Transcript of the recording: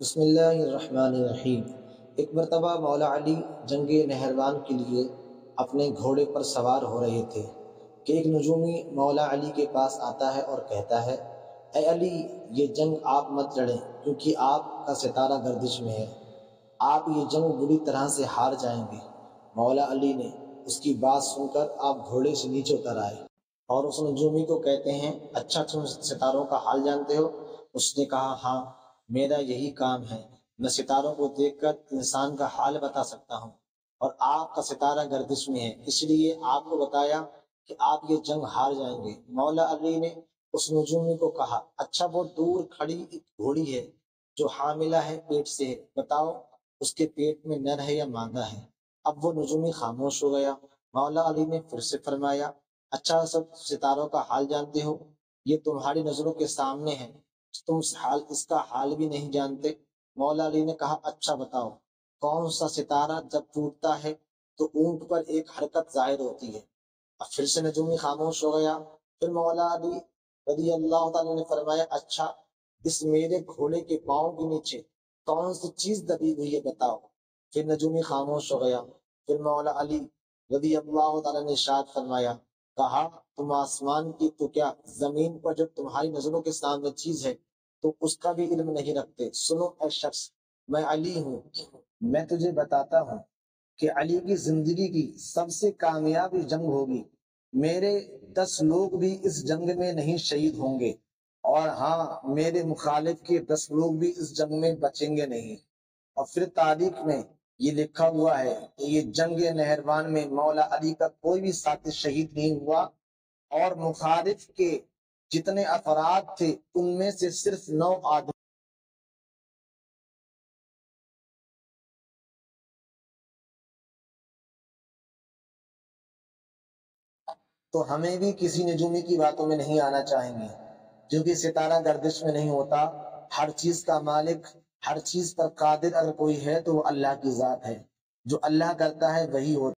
बसमीम एक मरतबा मौला अली जंग नहरवान के लिए अपने घोड़े पर सवार हो रहे थे कि एक नजूमी मौला अली के पास आता है और कहता है ए अली, ये जंग आप मत लड़ें, क्योंकि आपका सितारा गर्दिश में है। आप ये जंग बुरी तरह से हार जाएँगे। मौला अली ने उसकी बात सुनकर आप घोड़े से नीचे उतर आए और उस नजूमी को कहते हैं अच्छा तुम सितारों का हाल जानते हो? उसने कहा हाँ। मेरा यही काम है। मैं सितारों को देखकर इंसान का हाल बता सकता हूँ और आपका सितारा गर्दिश में है। इसलिए आपको बताया कि आप ये जंग हार जाएँगे। मौला अली ने उस नजूमी को कहा अच्छा वो दूर खड़ी एक घोड़ी है जो हामिला है पेट से। बताओ, उसके पेट में नर है या मादा है? अब वो नजूमी खामोश हो गया। मौला अली ने फिर से फरमाया अच्छा सब सितारों का हाल जानते हो? ये तुम्हारी नज़रों के सामने है। तुम हाल, इसका हाल भी नहीं जानते। मौला अली ने कहा अच्छा बताओ, कौन सा सितारा जब टूटता है तो ऊँट पर एक हरकत ज़ाहिर होती है? अब फिर से नजूमी खामोश हो गया। फिर मौला अली रदी अल्लाह ने फरमाया अच्छा इस मेरे घोड़े के पाँव के नीचे कौन सी चीज़ दबी हुई है बताओ? फिर नजूमी खामोश हो गया। फिर मौला अली रदी अल्लाह ने शाद फरमाया कहा, तुम आसमान की तो क्या ज़मीन पर जब तुम्हारी नज़रों के सामने चीज़ है तो उसका भी इल्म नहीं रखते? सुनो ए शख्स, मैं अली हूँ। मैं तुझे बताता हूँ कि अली की ज़िंदगी की सबसे कामयाब जंग होगी। मेरे दस लोग भी इस जंग में नहीं शहीद होंगे। और हाँ मेरे मुखालिफ के दस लोग भी इस जंग में बचेंगे नहीं। और फिर तारीख में ये लिखा हुआ है कि ये जंग नहरवान में मौला अली का कोई भी साथी शहीद नहीं हुआ और मुखारिफ के जितने अफराद थे, उनमें से सिर्फ़ नौ आदमी तो हमें भी किसी नजूमी की बातों में नहीं आना चाहेंगे। क्योंकि सितारा गर्दिश में नहीं होता, हर चीज़ का मालिक हर चीज़ पर कादिर अगर कोई है तो वो अल्लाह की जात है। जो अल्लाह करता है वही होता